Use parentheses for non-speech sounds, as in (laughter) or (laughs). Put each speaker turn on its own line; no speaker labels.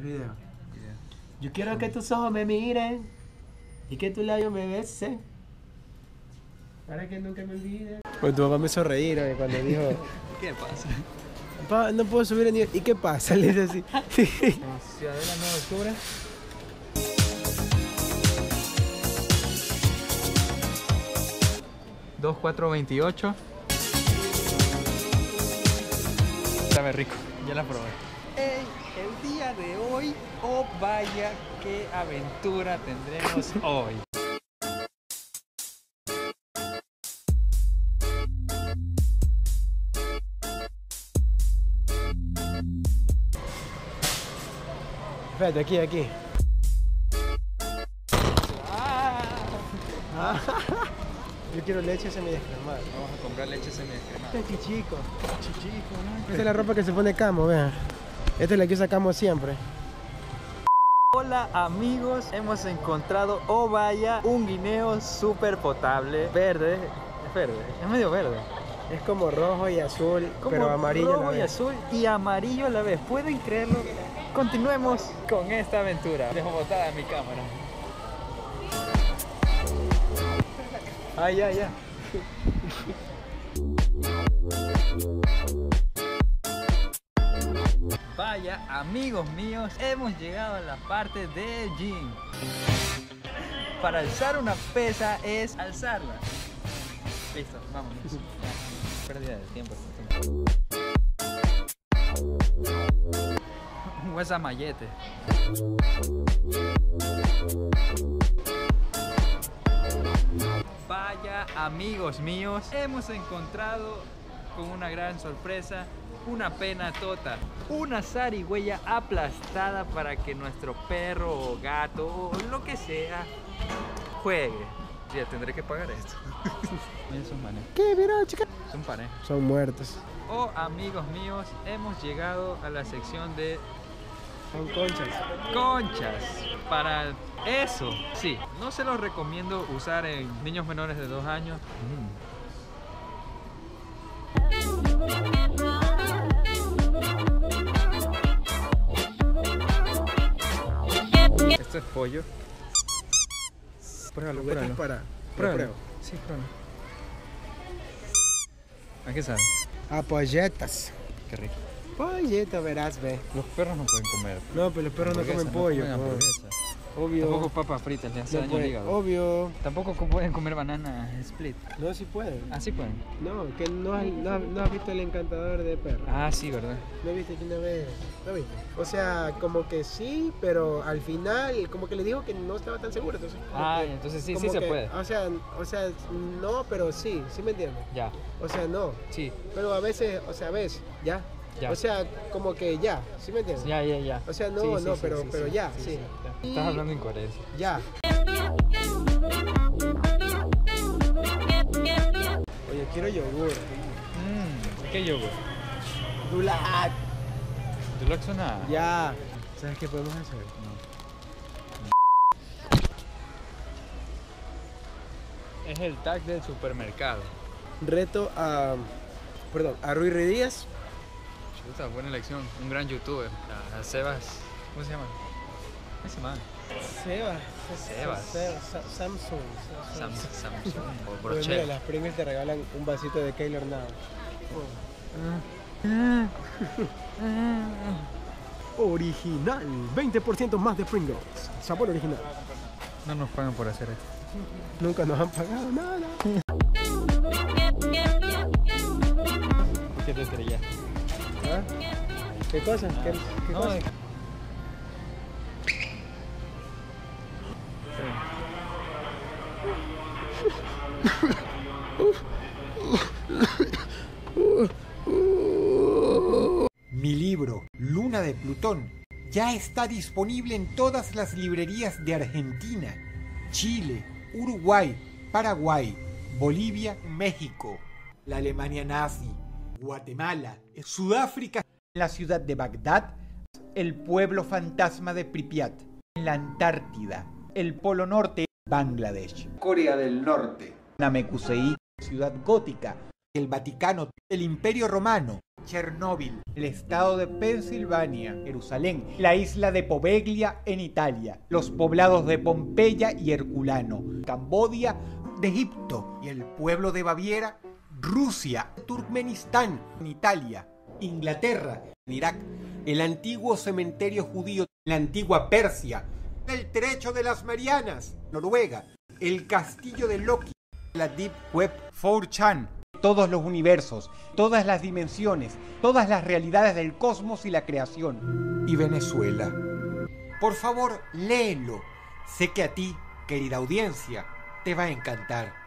El video. Yo quiero que tus ojos me miren y que tu labio me besen. Para que nunca me olvides. Pues tu papá me hizo reír oye, cuando dijo, (laughs)
¿Qué pasa?
papá, no puedo subir el nivel. ¿Y qué pasa? (laughs) Le dice así.
Ciudadela 9 de octubre. Dos, cuatro, veintiocho. Sabe rico, ya la probé. El día de hoy, oh vaya, qué aventura tendremos (laughs) hoy.
Espérate, aquí, aquí. (laughs) Yo quiero leche semidescremada.
Vamos a comprar leche semidescremada.
Este es chico.
Chichico, ¿no?
Esta es la ropa que se pone Camo, vean. Esta es la que usa Camo siempre.
Hola amigos, hemos encontrado, oh vaya, un guineo súper potable, verde, es verde, es medio verde.
Es como rojo y azul,
Como
pero amarillo a la
rojo y
vez.
azul y amarillo a la vez. ¿Pueden creerlo? Continuemos con esta aventura. Dejo botada mi cámara.
Ah, ya, ya.
Vaya, amigos míos, hemos llegado a la parte de gym. Para alzar una pesa es alzarla. Listo, vámonos. Ya, (laughs) Pérdida de tiempo. Un guasamallete. Vaya amigos míos, hemos encontrado con una gran sorpresa una pena tota, una zarigüeya aplastada para que nuestro perro o gato o lo que sea juegue. Ya tendré que pagar esto. (laughs) Mira, son panes.
¿Qué, mira, chica?
Son panes.
Son muertos.
Oh, amigos míos, hemos llegado a la sección de
Son conchas.
conchas para eso. Sí, no se los recomiendo usar en niños menores de dos años. Esto es pollo. Pruébalo, pruébalo.
para.
Pruébalo. Sí, pruébalo. ¿A qué sabe?
Ah, polletas.
Qué rico.
Polleta, verás, ve.
Los perros no pueden comer.
No, pero los perros no comen pollo.
comen
no.
hamburguesa.
Obvio.
Tampoco papas fritas, le hace
No
daño al hígado.
Obvio.
Tampoco co- pueden comer banana split.
No, sí pueden.
Ah, sí pueden.
No, que no has, no, has- no has visto el encantador de perros.
Ah, sí, ¿verdad?
¿No viste que una vez? ¿No viste? O sea, como que sí, pero al final, como que le dijo que no estaba tan seguro. Entonces,
Ah,
que-
entonces sí, sí se puede.
O sea, o sea, no, pero sí, ¿sí me entiendes?
Ya,
O sea, no.
sí,
Pero a veces, o sea, a veces, ya.
Ya.
O sea, como que ya, ¿sí me entiendes?
ya, ya, ya.
O sea, no,
Sí, sí,
no,
sí,
pero,
sí,
pero
sí,
ya,
sí,
sí.
ya. Estás hablando incoherencia.
Ya. Oye, quiero yogur.
Mmm, ¿qué yogur?
Dulac.
Dulac suena.
Ya. ¿Sabes qué podemos hacer?
Es el tag del supermercado.
Reto a. Perdón, a Rui Díaz.
Chuta, buena elección. Un gran youtuber. A- a Sebas. ¿Cómo se llama? ¿Cómo se llama?
Sebas.
Sebas.
Sa- Samsung.
Sam, Samsung (laughs) o
mira,
Brochel.
las Pringles te regalan un vasito de Keylor Now. (laughs) Original. 20% más de Pringles. Sabor original.
No nos pagan por hacer esto.
Nunca nos han pagado nada. (laughs)
¿Qué te estrellaste?
¿Ah? ¿Qué cosa? ¿Qué, qué
No,
cosa?
es-
Mi libro, Luna de Plutón, ya está disponible en todas las librerías de Argentina, Chile, Uruguay, Paraguay, Bolivia, México, la Alemania nazi, Guatemala, Sudáfrica, la ciudad de Bagdad, el pueblo fantasma de Pripyat, la Antártida, el Polo Norte, Bangladesh, Corea del Norte, Namekusei, ciudad gótica, el Vaticano, el Imperio Romano, Chernóbil, el estado de Pensilvania, Jerusalén, la isla de Poveglia en Italia, los poblados de Pompeya y Herculano, Cambodia, de Egipto y el pueblo de Baviera, Rusia, Turkmenistán, en Italia, Inglaterra, Irak, el antiguo cementerio judío, la antigua Persia, el trecho de las Marianas, Noruega, el castillo de Loki, la Deep Web 4chan, todos los universos, todas las dimensiones, todas las realidades del cosmos y la creación. Y Venezuela. Por favor, léelo. Sé que a ti, querida audiencia, te va a encantar.